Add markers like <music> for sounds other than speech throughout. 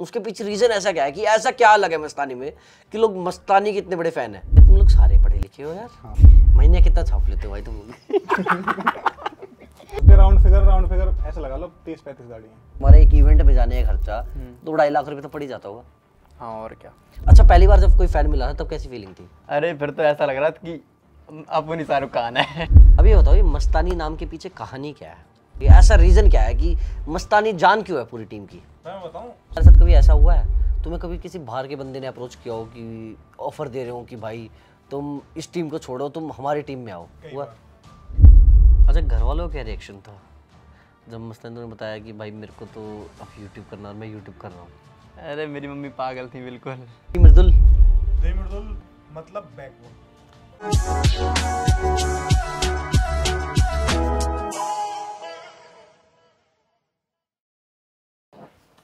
उसके पीछे रीजन ऐसा क्या है कि ऐसा क्या लगे मस्तानी में कि लोग मस्तानी के इतने बड़े फ़ैन है? तुम लोग सारे पढ़े लिखे हो यार। हाँ। महीने कितना छाप लेते हो भाई तुम इतने राउंड फिगर राउंड फिगर ऐसे लगा लो तीस पैंतीस गाड़ी हमारे एक इवेंट में जाने का खर्चा हम्म। दो ढाई लाख रुपए तो पड़ ही जाता होगा। हाँ और क्या? अच्छा पहली बार जब कोई फ़ैन मिला था तब कैसी फीलिंग थी? अरे फिर तो ऐसा लग रहा था कि अब नहीं शाहरुख खान है। अब ये बताओ ये मस्तानी नाम के पीछे कहानी क्या है? ये ऐसा रीजन क्या है कि मस्तानी जान क्यों है पूरी टीम की? मैं बताऊँ। साथ कभी ऐसा हुआ है? तुम्हें कभी किसी बाहर के बंदे ने अप्रोच किया हो कि ऑफ़र दे रहे हो कि भाई तुम इस टीम को छोड़ो तुम हमारी टीम में आओ? हुआ? अच्छा घर वालों का क्या रिएक्शन था। जब मस्तानी ने बताया कि भाई मेरे को तो अब यूट्यूब करना और मैं यूट्यूब कर रहा हूँ। अरे मेरी मम्मी पागल थी बिल्कुल। मृदुल मतलब बैकवर्ड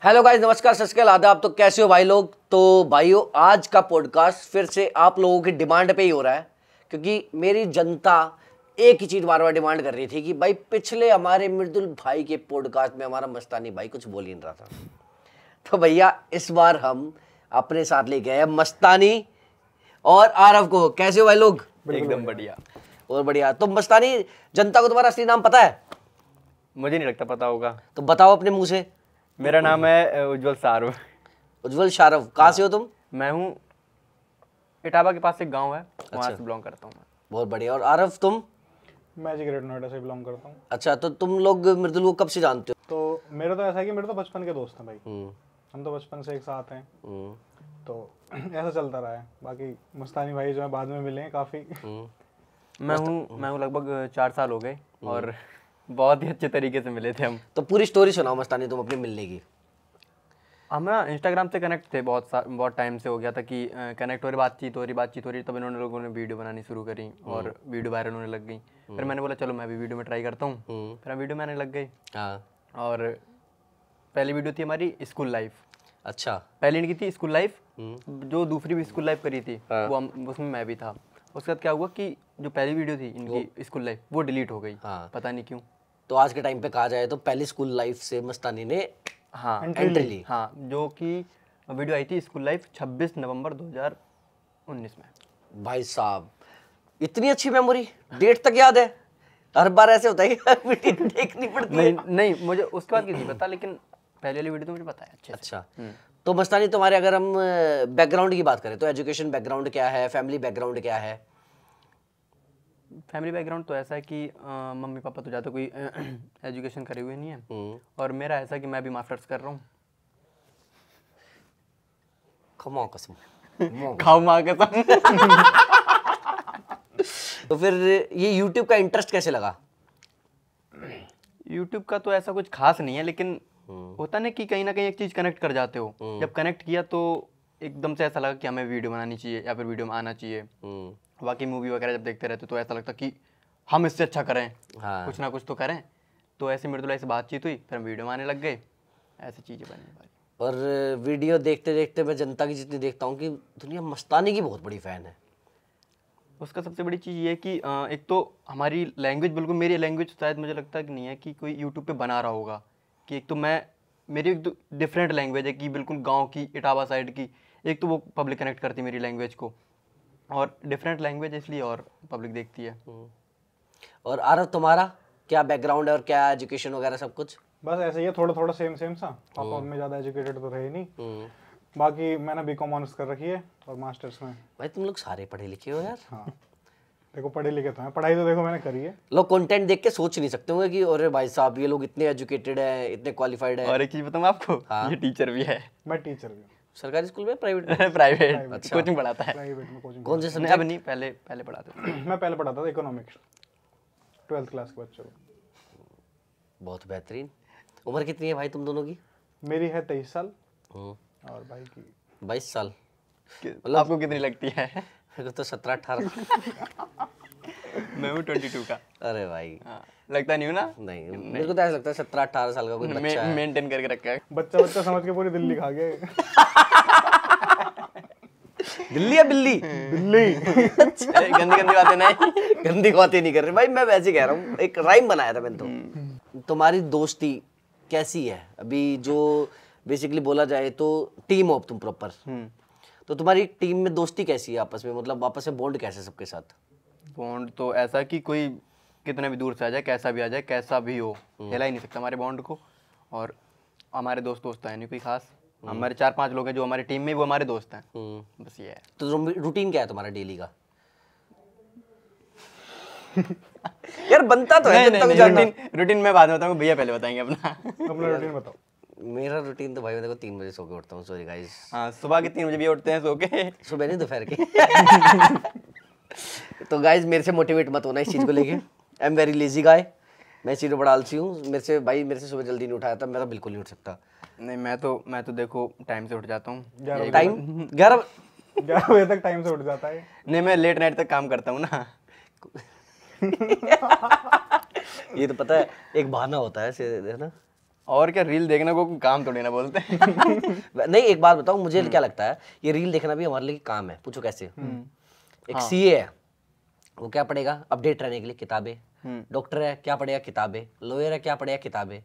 हेलो गाइस नमस्कार सत श्री अकाल आदाब। तो कैसे हो भाई लोग? तो भाइयों आज का पॉडकास्ट फिर से आप लोगों की डिमांड पे ही हो रहा है क्योंकि मेरी जनता एक ही चीज़ बार बार डिमांड कर रही थी कि भाई पिछले हमारे मृदुल भाई के पॉडकास्ट में हमारा मस्तानी भाई कुछ बोल ही नहीं रहा था। तो भैया इस बार हम अपने साथ लेके आए हैं मस्तानी और आरव को। कैसे हो भाई लोग? एकदम बढ़िया। और बढ़िया। तो मस्तानी जनता को तुम्हारा असली नाम पता है? मुझे नहीं लगता पता होगा। तो बताओ अपने मुँह से। मेरा नाम है उज्जवल सारू उज्जवल शारव कहाँ से हो तुम? मैं हूँ इटावा के पास एक गाँव है वहाँ अच्छा। से बिलोंग करता हूँ मैं। बहुत बढ़िया। और आरव तुम? मैं जी ग्रेट नोएडा से बिलोंग करता हूँ। अच्छा तो तुम लोग मृदुल को कब से जानते हो? तो मेरा तो ऐसा है कि मेरे तो बचपन के दोस्त हैं भाई। हम्म, हम तो बचपन से एक साथ हैं। हम्म, तो <clears throat> ऐसा चलता रहा है। बाकी मुस्तानी भाई जो है बाद में मिले हैं काफ़ी। हम्म। मैं हूँ मैं हूँ लगभग चार साल हो गए और बहुत ही अच्छे तरीके से मिले थे हम। तो पूरी स्टोरी सुनाओ मस्तानी तुम अपने मिलने की। हम ना इंस्टाग्राम से कनेक्ट थे बहुत सा बहुत टाइम से हो गया था कि कनेक्ट हो रही बातचीत हो रही बातचीत हो रही तब इन्होंने लोगों ने वीडियो बनानी शुरू करी और वीडियो वायरल होने लग गई। फिर मैंने बोला चलो मैं भी वीडियो में ट्राई करता हूँ। हम्म, फिर हम वीडियो आने लग गए। हाँ। और पहली वीडियो थी हमारी स्कूल लाइफ अच्छा। पहली इनकी थी स्कूल लाइफ हम्म। जो दूसरी भी स्कूल लाइफ करी थी हाँ। वो हम उसमें मैं भी था। उसके बाद क्या हुआ कि जो पहली वीडियो थी इनकी स्कूल लाइफ वो डिलीट हो गई। हाँ। पता नहीं क्यों। तो आज के टाइम पे कहा जाए तो पहली स्कूल लाइफ से मस्तानी ने हाँ एंट्री ली। हाँ जो कि वीडियो आई थी स्कूल लाइफ 26 नवंबर 2019 में। भाई साहब इतनी अच्छी मेमोरी डेट तक याद है? हर बार ऐसे होता है वीडियो <laughs> देखनी पड़ती है। नहीं नहीं मुझे उसके बाद की नहीं पता लेकिन पहले वाली वीडियो तो मुझे पता है अच्छे अच्छा हम्म। तो मस्तानी तुम्हारे अगर हम बैकग्राउंड की बात करें तो एजुकेशन बैकग्राउंड क्या है फैमिली बैकग्राउंड क्या है? फैमिली बैकग्राउंड तो ऐसा है कि अ, मम्मी पापा तो ज़्यादा कोई <clears throat> एजुकेशन करे हुए नहीं है। हम्म, और मेरा ऐसा कि मैं भी मास्टर्स कर रहा हूँ। खमाओ <laughs> कसम। खाओ माँ कसम। <laughs> तो फिर ये यूट्यूब का इंटरेस्ट कैसे लगा? यूट्यूब का तो ऐसा कुछ खास नहीं है लेकिन हम्म। होता ना कि कहीं ना कहीं एक चीज़ कनेक्ट कर जाते हो। जब कनेक्ट किया तो एकदम से ऐसा लगा कि हमें वीडियो बनानी चाहिए या फिर वीडियो में आना चाहिए। हम्म, बाकी मूवी वगैरह जब देखते रहते तो ऐसा लगता कि हम इससे अच्छा करें हाँ। कुछ ना कुछ तो करें। तो ऐसे मेरे मृदुला से बातचीत हुई फिर हम वीडियो आने लग गए। ऐसी चीज़ें बनी और वीडियो देखते देखते मैं जनता की जितनी देखता हूँ कि दुनिया मस्तानी की बहुत बड़ी फ़ैन है। उसका सबसे बड़ी चीज़ ये है कि एक तो हमारी लैंग्वेज बिल्कुल मेरी लैंग्वेज शायद मुझे लगता है कि नहीं है कि कोई यूट्यूब पे बना रहा होगा। कि एक तो मैं मेरी एक तो डिफरेंट लैंग्वेज है कि बिल्कुल गाँव की इटावा साइड की एक तो वो पब्लिक कनेक्ट करती है मेरी लैंग्वेज को। और डिफरेंट लैंग्वेज इसलिए और पब्लिक देखती है। और आरव तुम्हारा क्या बैकग्राउंड है और क्या एजुकेशन वगैरह सब कुछ? बस ऐसे ही है थोड़ा थोड़ा सेम सेम सा पापा में ज़्यादा एजुकेटेड तो रहे नहीं। हम्म, बाकी मैंने बी कॉम ऑनर्स कर रखी है और मास्टर्स में। भाई तुम लोग सारे पढ़े लिखे हो यार। हाँ। देखो पढ़े लिखे तो हैं। पढ़ाई तो देखो मैंने करी है। लोग कंटेंट देख के सोच नहीं सकते होंगे कि अरे भाई साहब ये लोग इतने एजुकेटेड है इतने क्वालिफाइड है। और एक चीज़ बताऊँ आपको? ये टीचर भी है। मैं टीचर भी हूँ। सरकारी स्कूल में प्राइवेट प्राइवेट <laughs> अच्छा। कोचिंग पढ़ाता है। प्राइवेट में कोचिंग कौन से नहीं, अब नहीं पहले पहले पढ़ाते थे। <clears throat> मैं पहले पढ़ाता था इकोनॉमिक्स ट्वेल्थ क्लास के बच्चों को बहुत बेहतरीन। उम्र कितनी है भाई तुम दोनों की? मेरी है तेईस साल। हम्म, और भाई की बाईस साल। मतलब आपको कितनी लगती है? <laughs> मेरे को तो सत्रह अठारह। <laughs> मैं हूँ ट्वेंटी टू का। अरे भाई। हाँ, लगता नहीं हूँ ना? नहीं मेरे को तो ऐसा लगता है सत्रह अठारह साल का कोई बच्चा है। मेंटेन करके रखा है। बच्चा बच्चा समझ के पूरी दिल्ली खा गए। <laughs> दिल्ली या बिल्ली? दिल्ली। अरे, गंदी गंदी बातें नहीं। गंदी बातें नहीं कर रहे। भाई मैं वैसे कह रहा हूँ एक राइम बनाया था मैंने तो। तुम्हारी दोस्ती कैसी है? अभी जो बेसिकली बोला जाए तो टीम हो तुम प्रॉपर हम्म। तो तुम्हारी टीम में दोस्ती कैसी है आपस में? मतलब आपस में बॉन्ड कैसे सबके साथ? बॉन्ड तो ऐसा कि कोई कितने भी दूर से आ जाए कैसा भी आ जाए कैसा भी हो हिला ही नहीं सकता हमारे बॉन्ड को। और हमारे दोस्त दोस्त है नहीं कोई खास। हमारे चार पाँच लोग हैं जो हमारी टीम में वो हमारे दोस्त हैं। हम्म। बस ये है। तो रूटीन क्या है तुम्हारा डेली का? <laughs> यार बनता तो है नहीं जब तक नहीं रूटीन रूटीन मैं बाद में बताऊँगा भैया पहले बताएँगे अपना। अपना रूटीन बताओ। मेरा रूटीन तो भाई मैं देखो तीन बजे सो के उठता हूँ सॉरी गाइस हाँ सुबह के तीन बजे भी उठते हैं सो के। सुबह नहीं दोपहर के। <laughs> तो गाइज़ मेरे से मोटिवेट मत होना इस चीज़ को लेके। I am very lazy guy मैं इस चीज़ में बड़ा आलसी हूँ। मेरे से भाई मेरे से सुबह जल्दी नहीं उठाया था। मैं तो बिल्कुल नहीं उठ सकता। नहीं मैं तो मैं तो देखो टाइम से उठ जाता हूँ। टाइम ग्यारह ग्यारह बजे तक टाइम से उठ जाता है। नहीं मैं लेट नाइट तक काम करता हूँ ना। <laughs> ये तो पता है एक बहाना होता है है ना? और क्या रील देखने को काम थोड़ी ना बोलते हैं। <laughs> नहीं एक बात बताऊँ मुझे क्या लगता है ये रील देखना भी हमारे लिए काम है। पूछो कैसे? एक सीए है। वो क्या पढ़ेगा? अपडेट रहने के लिए किताबें। डॉक्टर है क्या पढ़ेगा? किताबें। लॉयर है क्या पढ़ेगा? किताबें।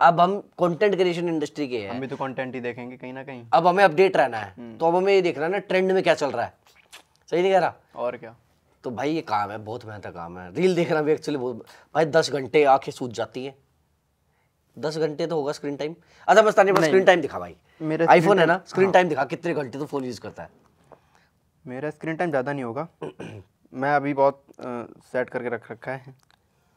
अब हम कंटेंट क्रिएशन इंडस्ट्री के हैं। हम भी तो कंटेंट ही देखेंगे कहीं ना कहीं। अब हमें अपडेट रहना है। तो अब हमें ये देखना है ना ट्रेंड में क्या चल रहा है। सही नहीं कह रहा? और क्या? तो भाई ये काम है बहुत मेहनत का काम है। रील देखना भी एक्चुअली बहुत भाई दस घंटे आँखें सूझ जाती है। दस घंटे तो होगा स्क्रीन टाइम अच्छा मस्तानी पर स्क्रीन टाइम दिखा भाई। मेरा आईफोन है ना स्क्रीन टाइम दिखा कितने घंटे तो फ़ोन यूज़ करता है। मेरा स्क्रीन टाइम ज़्यादा नहीं होगा। <clears throat> मैं अभी बहुत सेट करके रख रखा है।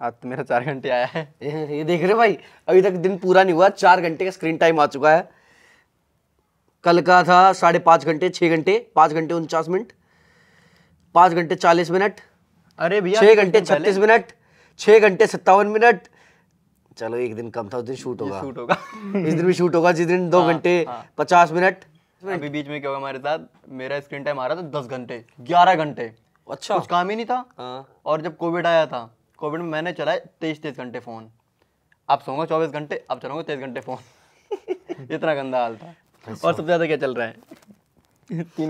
आज तो मेरा चार घंटे आया है। ये देख रहे हो भाई अभी तक दिन पूरा नहीं हुआ चार घंटे का स्क्रीन टाइम आ चुका है। कल का था साढ़े पाँच घंटे छः घंटे पाँच घंटे उनचास मिनट पाँच घंटे चालीस मिनट अरे भैया छः घंटे छत्तीस मिनट छः घंटे सत्तावन मिनट। चलो एक दिन कम था उस दिन शूट होगा। शूट होगा। इस दिन भी शूट होगा जिस दिन दो घंटे पचास मिनट। अभी बीच में क्या होगा हमारे साथ मेरा स्क्रीन टाइम आ रहा था दस घंटे ग्यारह घंटे। अच्छा। कुछ काम ही नहीं था। हाँ। और जब कोविड आया था कोविड में मैंने चलाए तेईस तेईस घंटे फ़ोन। आप सोऊँगा चौबीस घंटे अब चलाऊँगा तेईस घंटे फ़ोन। <laughs> इतना गंदा हाल था। और सबसे ज़्यादा क्या चल रहा है।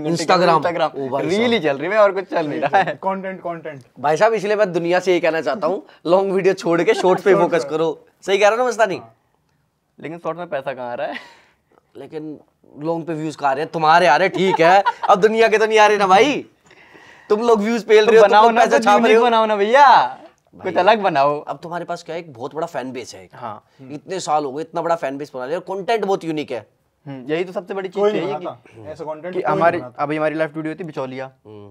इंस्टाग्राम रील ही? चल रही है और कुछ चल नहीं रहा है। कंटेंट कंटेंट भाई साहब इसलिए मैं दुनिया से ये कहना चाहता हूँ लॉन्ग वीडियो छोड़ के शॉर्ट पे <laughs> फोकस करो। सही कह रहा हूँ ना मस्तानी? लेकिन शॉर्ट में पैसा कहाँ आ रहा है? लेकिन लॉन्ग पे व्यूज़ कहा रहे हैं? तुम्हारे आ रहे ठीक है। अब दुनिया के तो नहीं आ रहे ना भाई। तुम लोग व्यूज़ पेल रहे हो बनाओ ना पैसा कुछ छाप रहे हो। बनाओ ना भैया। कुछ अलग बनाओ। अब तुम्हारे पास क्या है एक बहुत बड़ा फ़ैन बेस है हाँ। इतने साल हो गए इतना बड़ा फ़ैन बेस बना लिया कंटेंट बहुत यूनिक है। हम्म, यही तो सबसे बड़ी चीज़ चाहिए कि, ऐसा कंटेंट कि हमारी अभी हमारी लाइव वीडियो थी बिचौलिया। हम्म,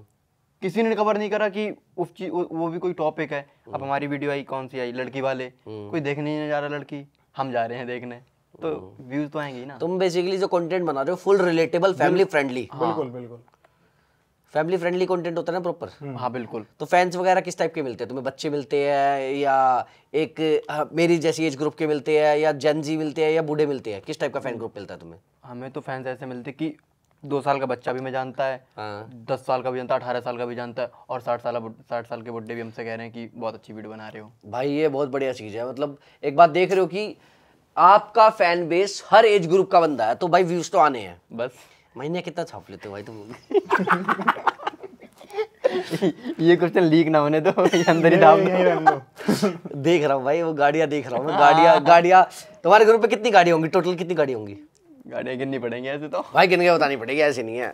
किसी ने कवर नहीं करा कि उस चीज़ वो वो भी कोई टॉपिक है। अब हमारी वीडियो आई कौन सी आई? लड़की वाले। कोई देखने नहीं जा रहा लड़की। हम जा रहे हैं देखने। तो व्यूज़ तो आएँगे ना। तुम बेसिकली जो कंटेंट बना रहे हो फुल रिलेटेबल फैमिली फ्रेंडली बिल्कुल बिल्कुल। फैमिली फ्रेंडली कंटेंट होता है ना प्रॉपर हाँ बिल्कुल। तो फैंस वगैरह किस टाइप के मिलते हैं? तुम्हें बच्चे मिलते हैं या एक अ, मेरी जैसी एज ग्रुप के मिलते हैं या जेनजी मिलते हैं या बूढ़े मिलते हैं? किस टाइप का फ़ैन ग्रुप मिलता है तुम्हें? हमें तो फैंस ऐसे मिलते कि दो साल का बच्चा भी मैं जानता है हाँ। दस साल का भी जानता है अठारह साल का भी जानता है और साठ साल साठ साल के बुढ़े भी हमसे कह रहे हैं कि बहुत अच्छी वीडियो बना रहे हो। भाई ये बहुत बढ़िया चीज़ है। मतलब एक बात देख रहे हो कि आपका फ़ैन बेस हर एज ग्रुप का बंदा है तो भाई व्यूज़ तो आने हैं। बस। महीने कितना छाप लेते हो भाई तुम <laughs> ये क्वेश्चन लीक ना होने दो <laughs> अंदर ही डाल दो। <laughs> देख रहा हूँ भाई वो गाड़ियाँ देख रहा हूँ मैं गाड़ियाँ गाड़ियाँ। तुम्हारे ग्रुप पे कितनी गाड़ी होंगी? टोटल कितनी गाड़ी होंगी? गाड़ियाँ गिननी पड़ेंगी ऐसे तो। भाई गिन के बतानी पड़ेगी ऐसे नहीं है।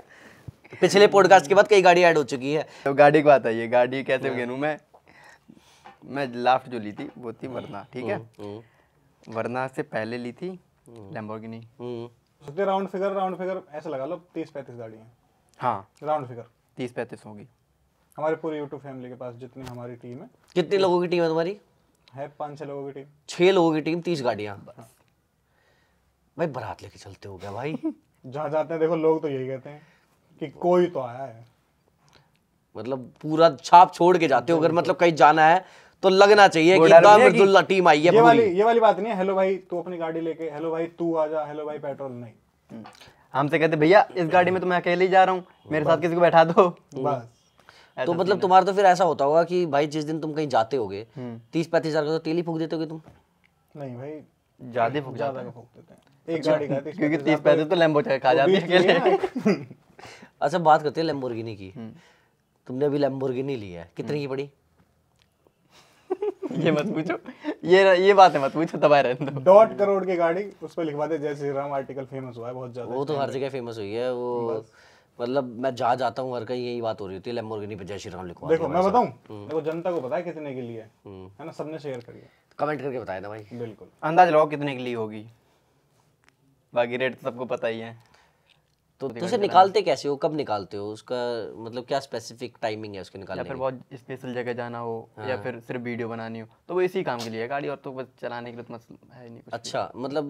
पिछले पॉडकास्ट के बाद कई गाड़ी ऐड हो चुकी है। तो गाड़ी की बात आई है गाड़ी कैसे गिनूँ मैं? मैं लास्ट जो ली थी वो थी वरना ठीक है? हम्म, वरना से पहले ली थी लैम्बोर्गिनी सोचते राउंड फिगर राउंड फिगर ऐसे लगा लो तीस पैंतीस गाड़ी हैं। हाँ राउंड फिगर तीस पैंतीस होगी। हमारे पूरी यूट्यूब फैमिली के पास जितनी हमारी टीम है। कितने लोगों की टीम है तुम्हारी? है पाँच छह लोगों की टीम छह लोगों की टीम तीस गाड़ियाँ। भाई बारात लेके चलते हो क्या भाई? <laughs> जहाँ जाते हैं देखो लोग तो यही कहते हैं कि कोई तो आया है। मतलब पूरा छाप छोड़ के जाते हो अगर मतलब कहीं जाना है तो लगना चाहिए कि अब्दुल्ला टीम आई है ये वाली ये वाली बात नहीं है हेलो भाई तू अपनी गाड़ी लेके हेलो भाई तू आ जा हेलो भाई पेट्रोल नहीं। हम्म। हमसे कहते भैया इस गाड़ी में तो मैं अकेले ही जा रहा हूँ मेरे साथ किसी को बैठा दो। बस। तो मतलब तुम्हारा तो फिर ऐसा होता होगा कि भाई जिस दिन तुम कहीं जाते होगे तीस पैंतीस हज़ार का तो तेल ही फूक देते होगे तुम। नहीं भाई ज़्यादा फूक ज़्यादा फूक देते हैं। एक गाड़ी का है, तीस पैंतीस तो लैम्बो खा जाते हैं अकेले। <laughs> अच्छा बात करते हैं लेम्बोर्गिनी की। तुमने अभी लेम्बोर्गिनी ली है। कितने की पड़ी? ये मत पूछो। ये ये बात है मत पूछो दबाए रहने दो। डॉट करोड़ की गाड़ी उस पर लिखवा दे जय श्री राम आर्टिकल फ़ेमस हुआ है बहुत ज़्यादा वो तो हर जगह फ़ेमस हुई है वो मतलब मैं जहाँ जाता हूँ हर कहीं यही बात हो रही होती है लैम्बोर्गिनी पे जय श्री राम लिखवा देखो मैं बताऊँ? देखो जनता को पता है कितने के लिए। है है ना सबने शेयर करिए कमेंट करके बताया था भाई। बिल्कुल। अंदाज लगाओ कितने के लिए होगी। बाकी रेट तो सबको पता ही है। तो तुझे निकालते कैसे हो? कब निकालते हो? उसका मतलब क्या स्पेसिफिक टाइमिंग है उसके निकालने या फिर बहुत स्पेशल जगह जाना हो हाँ। या फिर सिर्फ़ वीडियो बनानी हो तो वो इसी काम के लिए है। गाड़ी और तो बस चलाने के लिए तो मसला है नहीं कुछ अच्छा मतलब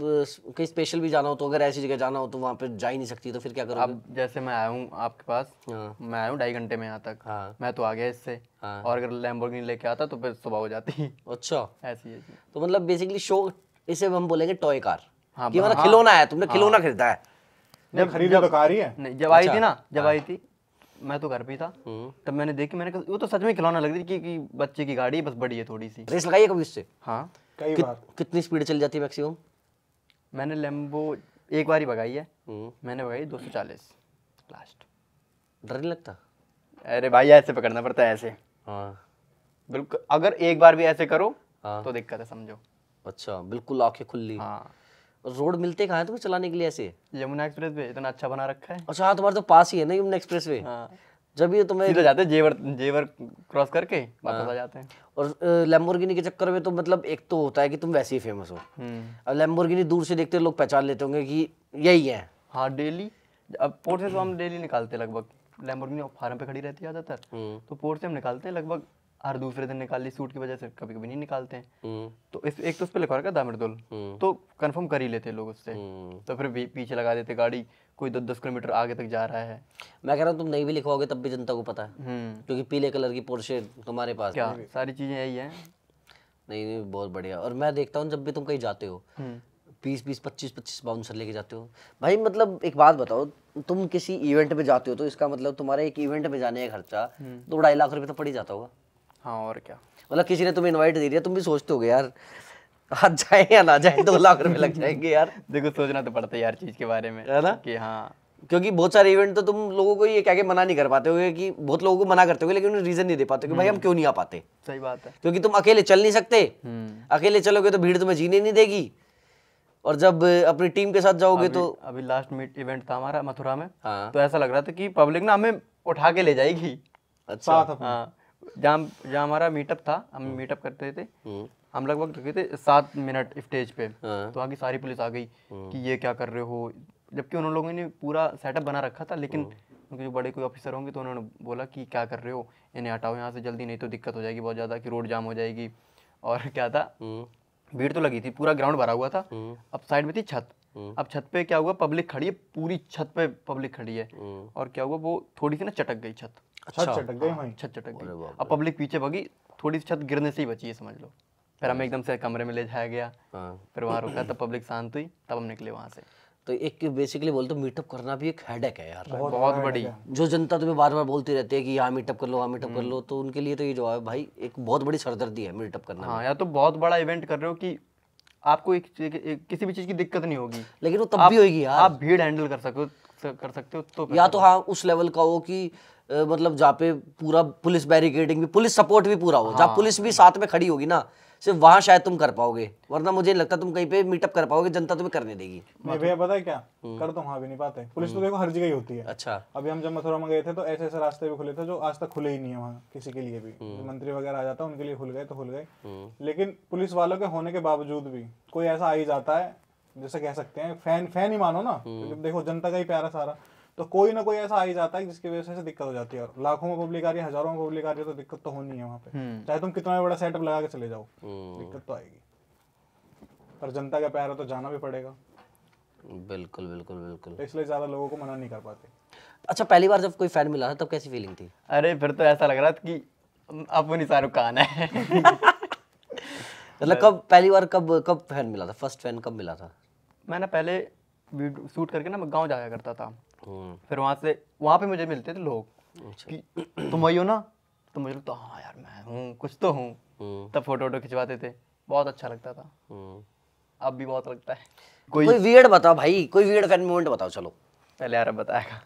कहीं स्पेशल भी जाना हो तो अगर ऐसी जगह जाना हो तो वहाँ पे जा ही नहीं सकती तो फिर क्या करो अब जैसे मैं आया हूँ आपके पास हाँ। मैं आया हूँ ढाई घंटे में यहाँ तक। हाँ। मैं तो आ गया इससे। हाँ। और अगर लैम्बोर्गिनी लेके आता तो फिर सुबह हो जाती। अच्छा। ऐसी तो मतलब बेसिकली शो इसे हम बोलेंगे टॉय कार हाँ, कि मतलब खिलौना है तुमने खिलौना खरीदा है। नहीं खरीदे तो कार ही। है नहीं जब आई थी ना जब आई थी मैं तो घर पे था। अच्छा। हम्म। तब मैंने देखी मैंने कहा वो तो सच में खिलौना लग रही थी कि, कि बच्चे की गाड़ी बस बड़ी है थोड़ी सी। रेस लगाइए कभी उससे? हाँ। कई कित- बार। कितनी स्पीड चल जाती है मैक्सिमम? मैंने लेम्बो एक बार ही भगाई है। मैंने भगाई दो सौ चालीस लास्ट डर नहीं लगता? अरे भाई ऐसे पकड़ना पड़ता है ऐसे। हाँ। बिल्कुल अगर एक बार भी ऐसे करो हाँ। तो दिक्कत है समझो। अच्छा बिल्कुल आँखें खुली। हाँ। रोड मिलते कहाँ है तुम्हें चलाने के लिए ऐसे? यमुना एक्सप्रेस पे इतना अच्छा बना रखा है। अच्छा हाँ तुम्हारे तो पास ही है ना यमुना एक्सप्रेस वे हाँ। जब ये तुम्हें सीधा जाते हैं जेवर जेवर क्रॉस करके वापस आ जाते हैं। और लैम्बोर्गिनी के चक्कर में तो मतलब एक तो होता है कि तुम वैसे ही फ़ेमस हो। हम्म। अब लैम्बोर्गिनी दूर से देखते लोग पहचान लेते होंगे कि यही है। हाँ डेली। अब पोर्ट से तो हम डेली निकालते हैं लगभग। लैम्बोर्गिनी फार्म पे खड़ी रहती है ज़्यादातर। हम्म। तो पोर्ट से हम निकालते हैं लगभग हर दूसरे दिन निकाल ली सूट की वजह से कभी कभी नहीं निकालते हैं। हम्म। तो इस एक तो उस पर लिखा रखा दामिरदुल हम्म। तो कंफर्म कर ही लेते लोग उससे। हम्म। तो फिर पीछे लगा देते गाड़ी कोई दस दस किलोमीटर आगे तक जा रहा है। मैं कह रहा हूँ तुम नहीं भी लिखवाओगे तब भी जनता को पता है। क्योंकि पीले कलर की पोर्शे तुम्हारे पास क्या? सारी चीज़ें यही हैं। नहीं नहीं बहुत बढ़िया। और मैं देखता हूँ जब भी तुम कहीं जाते हो बीस बीस पच्चीस पच्चीस बाउंसर लेके जाते हो। भाई मतलब एक बात बताओ तुम किसी इवेंट में जाते हो तो इसका मतलब तुम्हारे एक इवेंट में जाने का खर्चा दो ढाई लाख रुपए तो पड़ ही जाता होगा। हाँ और क्या? मतलब किसी ने तुम्हें इनवाइट दे दिया तुम भी सोचते होगे यार आज जाए या ना जाए दो लाख रुपए लग जाएँगे यार। देखो सोचना तो पड़ता है यार चीज़ के बारे में है ना? कि हाँ। क्योंकि बहुत सारे इवेंट तो तुम लोगों को ये कह के मना नहीं कर पाते होगे कि बहुत लोगों को मना करते होगे लेकिन उन्हें रीजन नहीं दे पाते कि भाई हम क्यों नहीं आ पाते? सही बात है। क्योंकि तुम अकेले चल नहीं सकते। हम्म। अकेले चलोगे तो भीड़ तुम्हें जीने नहीं देगी। और जब अपनी टीम के साथ जाओगे तो अभी लास्ट मीट इवेंट था हमारा मथुरा में हाँ। तो ऐसा लग रहा था कि पब्लिक ना हमें उठा के ले जाएगी। अच्छा। हाँ। जहाँ जहाँ हमारा मीटअप था हम मीटअप करते थे हम्म, हम लगभग रुके थे सात मिनट स्टेज पे। हाँ। तो आगे सारी पुलिस आ गई कि ये क्या कर रहे हो? जबकि उन लोगों ने पूरा सेटअप बना रखा था लेकिन उनके जो बड़े कोई ऑफिसर होंगे तो उन्होंने बोला कि क्या कर रहे हो? इन्हें हटाओ यहाँ से जल्दी नहीं तो दिक्कत हो जाएगी बहुत ज़्यादा कि रोड जाम हो जाएगी। और <laughs> क्या था? हम्म, भीड़ तो लगी थी पूरा ग्राउंड भरा हुआ था। हम्म, अब साइड में थी छत। हम्म। अब छत पे क्या हुआ? पब्लिक खड़ी है पूरी छत पे पब्लिक खड़ी है। हम्म। और क्या हुआ? वो थोड़ी सी ना चटक गई छत। छत चटक गई वहीं। छत चटक गई। अब पब्लिक पीछे भगी थोड़ी सी छत गिरने से ही बची है समझ लो। फिर हमें एकदम से कमरे में ले जाया गया। हाँ। फिर वहाँ रुका तब पब्लिक शांत हुई तब हम निकले वहाँ से। तो एक बेसिकली बोलते मीटअप करना भी एक हेडेक है यार। बहुत बड़ी। जो जनता तुम्हें बार बार बोलती रहती है कि यहाँ मीटअप कर लो वहाँ मीटअप कर लो तो उनके लिए तो ये जवाब है भाई एक बहुत बड़ी सरदर्दी है मीटअप करना हाँ या तो बहुत बड़ा इवेंट कर रहे हो कि आपको एक, एक, एक किसी भी चीज़ की दिक्कत नहीं होगी। लेकिन वो तब भी होगी यार। आप भीड़ हैंडल कर सको कर सकते हो तो या तो हाँ। उस लेवल का हो कि मतलब जहाँ पे पूरा पुलिस बैरिकेडिंग भी पुलिस सपोर्ट भी पूरा हो जहाँ पुलिस भी साथ में खड़ी होगी ना सिर्फ़ वहाँ शायद तुम कर पाओगे वरना मुझे लगता तुम कहीं पे मीटअप कर पाओगे जनता तुम्हें करने देगी। नहीं भैया पता है क्या? कर तो वहाँ भी नहीं पाते। पुलिस तो देखो हर जगह ही होती है। अच्छा। अभी हम जब मथुरा में गए थे तो ऐसे ऐसे रास्ते भी खुले थे जो आज तक खुले ही नहीं है वहाँ किसी के लिए भी। मंत्री वगैरह आ जाता है उनके लिए खुल गए तो खुल गए। लेकिन पुलिस वालों के होने के बावजूद भी कोई ऐसा आ ही जाता है जैसे कह सकते हैं फ़ैन फ़ैन ही मानो ना। देखो जनता का ही प्यारा सारा। तो कोई ना कोई ऐसा आ ही जाता है जिसकी वजह से दिक्कत हो जाती है। और लाखों में पब्लिक आ रही है हज़ारों में पब्लिक आ रही है तो दिक्कत तो होनी है वहाँ पे। चाहे तुम कितना भी बड़ा सेटअप लगा के चले जाओ दिक्कत तो आएगी। पर जनता का प्यार है तो जाना भी पड़ेगा। बिल्कुल बिल्कुल बिल्कुल। तो इसलिए ज़्यादा लोगों को मना नहीं कर पाते। अच्छा पहली बार जब कोई फ़ैन मिला था तब कैसी फीलिंग थी? अरे फिर तो ऐसा लग रहा था कि अब नहीं शाहरुख खान है। मतलब कब पहली बार कब कब फ़ैन मिला था? फ़र्स्ट फ़ैन कब मिला था? मैं ना पहले वीडियो शूट करके ना मैं गाँव जाया करता था। हम्म, फिर वहाँ से वहाँ पे मुझे मिलते थे लोग अच्छा। कि तुम वही हो ना? तो मुझे लगता हाँ यार मैं हूँ कुछ तो हूँ। हम्म, तब फ़ोटो वोटो खिंचवाते थे। बहुत अच्छा लगता था। हम्म। अब भी बहुत लगता है। कोई कोई वियर्ड बताओ भाई कोई वियर्ड फ़ैन मोमेंट बताओ चलो। पहले यार बताएगा।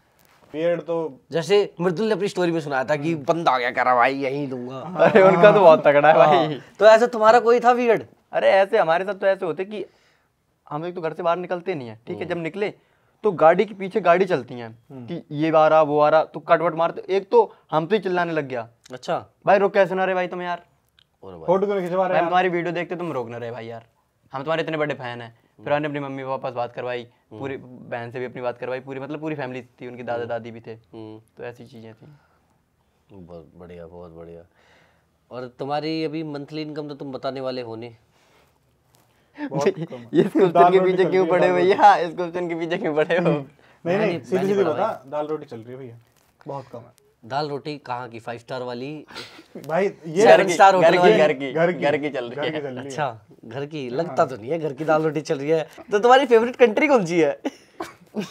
बियर्ड तो जैसे मृदुल ने अपनी स्टोरी में सुनाया था कि बंदा आ गया कह रहा भाई यहीं लूँगा अरे उनका तो बहुत तगड़ा है भाई। तो ऐसा तुम्हारा कोई था वियर्ड अरे ऐसे हमारे साथ तो ऐसे होते कि हम एक तो घर से बाहर निकलते नहीं है ठीक है। जब निकले तो गाड़ी के पीछे गाड़ी चलती है कि ये आ रहा वो आ रहा तो कटवट मारते एक तो हम तो ही चिल्लाने लग गया। अच्छा। भाई रुक कैसे ना रहे भाई तुम यार। फ़ोटो क्यों खिंचवा रहे भाई हम तुम्हारी वीडियो देखते तुम रोक ना रहे भाई यार। हम तुम्हारे इतने बड़े फ़ैन हैं। फिर हमने अपनी मम्मी पापा से बात करवाई पूरी बहन से भी अपनी बात करवाई पूरी मतलब पूरी फैमिली थी उनकी दादा दादी भी थे। हम्म, तो ऐसी चीज़ें थी। बहुत बढ़िया बहुत बढ़िया। और तुम्हारी अभी मंथली इनकम तो तुम बताने वाले हो नहीं। इस क्वेश्चन के पीछे क्यों पड़े भैया? इस क्वेश्चन के पीछे क्यों पड़े हो? नहीं नहीं सीधी सीधी बता दाल रोटी चल रही है भैया। बहुत कम है। दाल रोटी कहाँ की? फाइव स्टार वाली? भाई ये घर घर की वाली। घर की घर की घर की चल रही है। चल रही है। अच्छा घर की? लगता तो नहीं है घर की दाल रोटी चल रही है। तो तुम्हारी फेवरेट कंट्री कौन सी है? <laughs>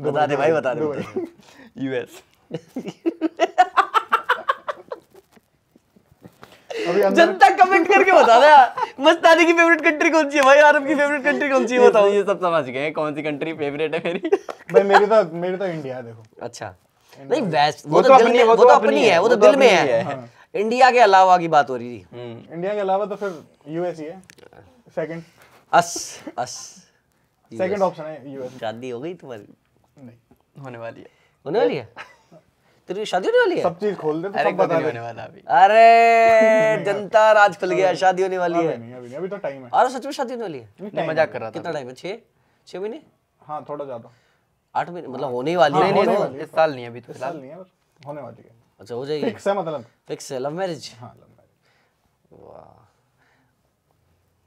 बता दे भाई बता दे। यूएस <laughs> अभी अंदर जनता कमेंट करके बता दे मस्तानी की फेवरेट कंट्री कौन सी है भाई? आरब की फेवरेट कंट्री कौन सी है बताओ। ये सब समझ गए। कौन सी कंट्री फेवरेट है मेरी? भाई मेरी तो मेरी तो इंडिया देखो। अच्छा। नहीं वैस्ट वो तो दिल अपनी में है, वो तो अपनी है। वो तो दिल में है। इंडिया के अलावा की बात हो रही थी इंडिया के अलावा तो फिर यूएस ही है। Second US US. Second option है यूएस शादी हो गई तुम्हारी? नहीं। होने वाली है। होने वाली है? तेरी शादी होने वाली है? सब चीज़ खोल दे तो अरे सब बता नहीं दे। होने वाला अभी। अरे <laughs> जनता राज खुल गया शादी होने वाली अभी है। नहीं अभी नहीं अभी तो टाइम है। और सच में शादी होने वाली है? नहीं मज़ाक कर रहा था। कितना टाइम है? छः? छः महीने? हाँ थोड़ा ज़्यादा। आठ महीने? मतलब होने ही वाली है नहीं नहीं, इस साल नहीं अभी तो इस साल नहीं है बस होने वाली है। अच्छा हो जाएगी। फिक्स है मतलब? फिक्स है लव मैरिज हाँ लंबा है। वाह।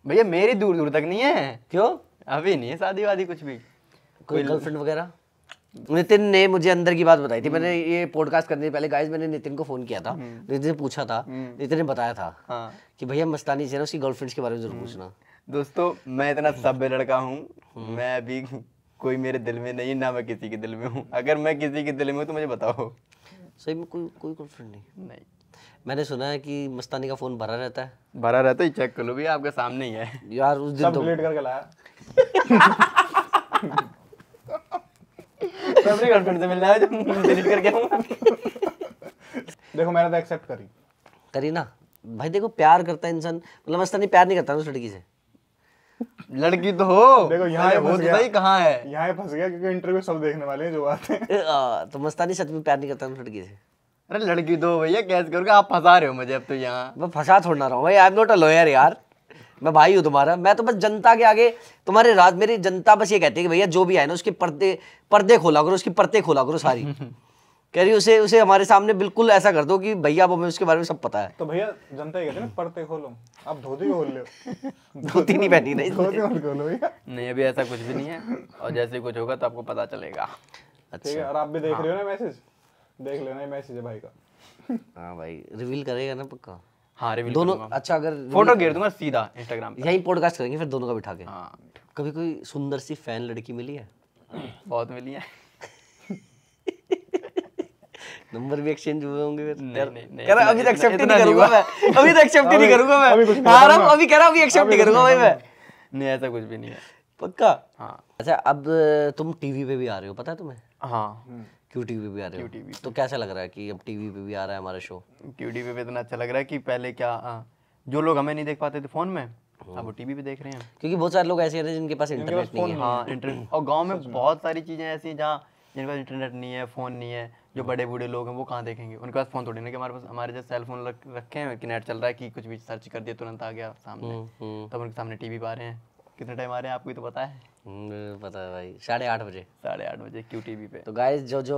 भैया मेरी दूर दूर तक नहीं है। क्यों? अभी नहीं है शादी वादी कुछ भी। कोई गर्लफ्रेंड वगैरह? नितिन ने मुझे अंदर की बात बताई थी। मैंने ये पॉडकास्ट करने से पहले गाइस मैंने नितिन को फ़ोन किया था। नितिन से पूछा था। नितिन ने बताया था हाँ। कि भैया मस्तानी से ना उसकी गर्लफ्रेंड्स के बारे में ज़रूर पूछना। दोस्तों मैं इतना सभ्य लड़का हूँ। मैं अभी कोई मेरे दिल में नहीं ना मैं किसी के दिल में हूँ। अगर मैं किसी के दिल में हूँ तो मुझे बताओ। सही में कोई कोई गर्लफ्रेंड नहीं। नहीं। मैंने सुना है कि मस्तानी का फ़ोन भरा रहता है। भरा रहता ही चेक कर लो भैया आपके सामने ही है। यार उस दिन तो डिलीट <laughs> अपनी गर्लफ्रेंड से मिलना है जो डिलीट करके आऊँगा। देखो मैंने तो एक्सेप्ट करी। करी ना? भाई देखो प्यार करता है इंसान मतलब मस्तानी प्यार नहीं करता ना उस लड़की से। लड़की तो हो। देखो यहाँ फंस तो गया। सही कहाँ है? यहाँ फंस गया क्योंकि इंटरव्यू सब देखने वाले हैं जो आते हैं। तो मस्तानी सच में प्यार नहीं करता उस लड़की से। अरे लड़की तो भैया कैसे करोगे? आप फंसा रहे हो मुझे अब तो यहाँ। मैं फंसा ना रहा हूँ। भाई I am not a lawyer यार। मैं भाई हूँ तुम्हारा। मैं तो बस जनता के आगे तुम्हारे राज मेरी जनता बस ये कहती है कि भैया जो भी आए ना उसके पर्दे पर्दे खोला करो उसकी परतें खोला करो सारी। <laughs> कह रही उसे उसे हमारे सामने बिल्कुल ऐसा कर दो कि भैया अब हमें उसके बारे में सब पता है। तो भैया जनता ये कहते हैं ना पर्दे खोलो। आप धोती खोल लो <laughs> धोती नहीं पहनी नहीं। धोती मत खोलो भैया। नहीं अभी ऐसा कुछ भी नहीं है। और जैसे कुछ होगा तो आपको पता चलेगा। ठीक है और आप भी देख रहे हो। ना मैसेज? देख लेना ये मैसेज है भाई का। हाँ भाई रिवील करेगा ना पक्का। हाँ रिवील दोनों अच्छा अगर फ़ोटो गिर दूँगा सीधा इंस्टाग्राम यही पॉडकास्ट करेंगे फिर दोनों का बिठा के। हाँ कभी कोई सुंदर सी फ़ैन लड़की मिली है? <coughs> बहुत मिली है। नंबर <laughs> भी एक्सचेंज हुए होंगे फिर। नहीं, यार, नहीं, नहीं, कह रहा अभी तो एक्सेप्ट नहीं नहीं करूँगा मैं। अभी तो एक्सेप्ट नहीं करूँगा मैं। हाँ हूँ। अभी कह रहा अभी एक्सेप्ट नहीं करूँगा भाई मैं। नहीं ऐसा कुछ भी नहीं है। पक्का? हाँ। अच्छा अब तुम टीवी पे भी आ रहे हो पता है तुम्हें? हाँ। क्यों टीवी पे भी आ रहे हो? तो कैसा लग रहा है कि अब टीवी पे भी आ रहा है हमारा शो क्यू टी पे इतना अच्छा लग रहा है कि पहले क्या हाँ, जो लोग हमें नहीं देख पाते थे फ़ोन में अब वो टीवी पे देख रहे हैं। क्योंकि बहुत सारे लोग ऐसे हैं जिनके पास इंटरनेट नहीं है। हाँ इंटरनेट और गाँव में बहुत सारी चीज़ें ऐसी हैं जहाँ जिनके पास इंटरनेट नहीं है फ़ोन नहीं है जो बड़े बूढ़े लोग हैं वो कहाँ देखेंगे? उनके पास फ़ोन थोड़ी ना कि हमारे पास हमारे जैसे सेल फ़ोन रखे हैं कि नेट चल रहा है कि कुछ भी सर्च कर दिया तुरंत आ गया सामने। हम्म, तब उनके सामने टीवी पे आ रहे हैं। कितने टाइम आ रहे हैं आपको तो पता है? हम्म, पता है भाई। साढ़े आठ बजे। साढ़े आठ बजे क्यू टीवी पे। तो गाइस जो जो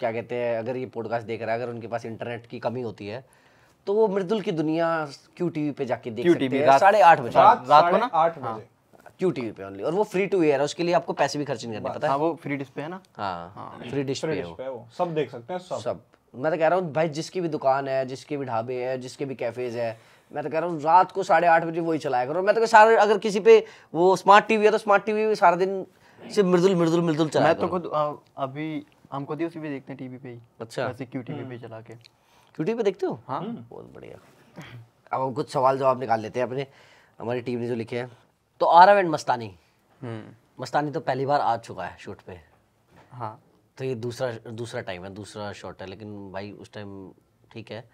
क्या कहते हैं अगर ये पॉडकास्ट देख रहा है अगर उनके पास इंटरनेट की कमी होती है तो वो मृदुल की दुनिया क्यू टीवी पे जाके देख सकते हैं। साढ़े आठ बजे। रात रात को ना? आठ बजे। क्यू टीवी पे ओनली और वो फ्री टू एयर है उसके लिए आपको पैसे भी खर्च नहीं करने पता है? हाँ वो फ्री डिस्प्ले है ना? हाँ फ्री डिश पे है वो। पे है वो। सब देख सकते हैं सब। मैं तो कह रहा हूँ भाई जिसकी भी दुकान है जिसके भी ढाबे है जिसके भी कैफेज है मैं तो कह रहा हूँ रात को साढ़े आठ बजे वही चलाया करो। मैं तो सारे अगर किसी पे वो स्मार्ट टीवी है तो स्मार्ट टीवी भी सारा दिन सिर्फ़ मृदुल मृदुल मृदुल चलाया मैं तो खुद अभी हम खुद ही उसी पे देखते हैं टीवी पे ही। अच्छा। वैसे क्यू टीवी पे चला के। क्यू टीवी पे देखते हो? हाँ। बहुत बढ़िया। अब हम कुछ सवाल जवाब निकाल लेते हैं अपने। हमारी टीम ने जो लिखे हैं। तो आरव एंड मस्तानी हम्म। मस्तानी तो पहली बार आ चुका है शूट पे। हाँ। तो ये दूसरा दूसरा टाइम है दूसरा शॉट है लेकिन भाई उस टाइम ठीक है।